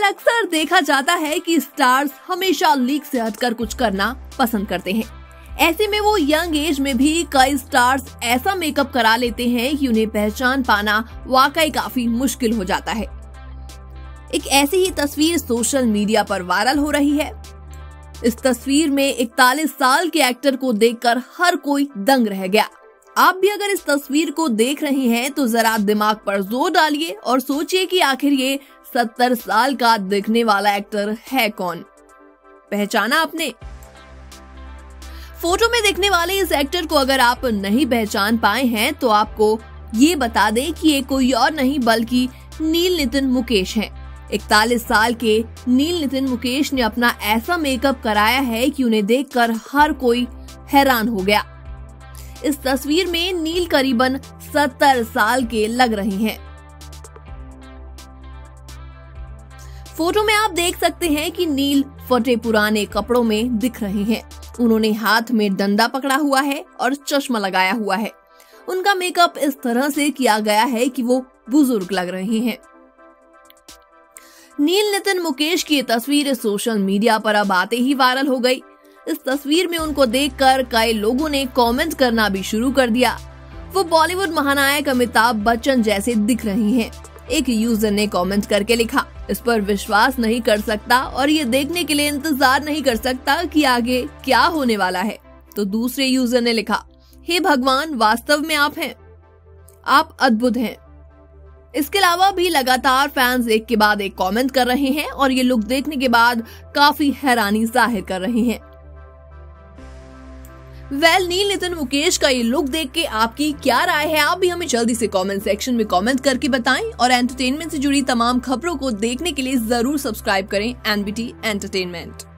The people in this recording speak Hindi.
वेल अक्सर देखा जाता है कि स्टार्स हमेशा लीक से हटकर कुछ करना पसंद करते हैं। ऐसे में वो यंग एज में भी कई स्टार्स ऐसा मेकअप करा लेते हैं कि उन्हें पहचान पाना वाकई काफ़ी मुश्किल हो जाता है। एक ऐसी ही तस्वीर सोशल मीडिया पर वायरल हो रही है। इस तस्वीर में इकतालीस साल के एक्टर को देखकर हर कोई दंग रह गया। आप भी अगर इस तस्वीर को देख रहे हैं तो जरा दिमाग पर ज़ोर डालिए और सोचिए कि आखिर ये सत्तर साल का दिखने वाला एक्टर है कौन पहचाना आपने फ़ोटो में देखने वाले इस एक्टर को अगर आप नहीं पहचान पाए हैं तो आपको ये बता दें कि ये कोई और नहीं, बल्कि नील नितिन मुकेश हैं। इकतालीस साल के नील नितिन मुकेश ने अपना ऐसा मेकअप कराया है कि उन्हें देखकर हर कोई हैरान हो गया इस तस्वीर में नील करीबन सत्तर साल के लग रही हैं। फ़ोटो में आप देख सकते हैं कि नील फटे पुराने कपड़ों में दिख रहे हैं। उन्होंने हाथ में डंडा पकड़ा हुआ है और चश्मा लगाया हुआ है। उनका मेकअप इस तरह से किया गया है कि वो बुज़ुर्ग लग रहे हैं। नील नितिन मुकेश की तस्वीर सोशल मीडिया पर अब आते ही वायरल हो गई। इस तस्वीर में उनको देखकर कई लोगों ने कमेंट करना भी शुरू कर दिया। वो बॉलीवुड महानायक अमिताभ बच्चन जैसे दिख रही हैं। एक यूज़र ने कमेंट करके लिखा, इस पर विश्वास नहीं कर सकता और ये देखने के लिए इंतज़ार नहीं कर सकता कि आगे क्या होने वाला है। तो दूसरे यूज़र ने लिखा, हे भगवान, वास्तव में आप हैं। आप अद्भुत हैं। इसके अलावा भी लगातार फैंस एक के बाद एक कमेंट कर रहे हैं और ये लुक देखने के बाद काफ़ी हैरानी ज़ाहिर कर रहे हैं। वेल नील नितिन मुकेश का ये लुक देख के आपकी क्या राय है? आप भी हमें जल्दी से कमेंट सेक्शन में कमेंट करके बताएँ और एंटरटेनमेंट से जुड़ी तमाम खबरों को देखने के लिए ज़रूर सब्सक्राइब करें एनबीटी एंटरटेनमेंट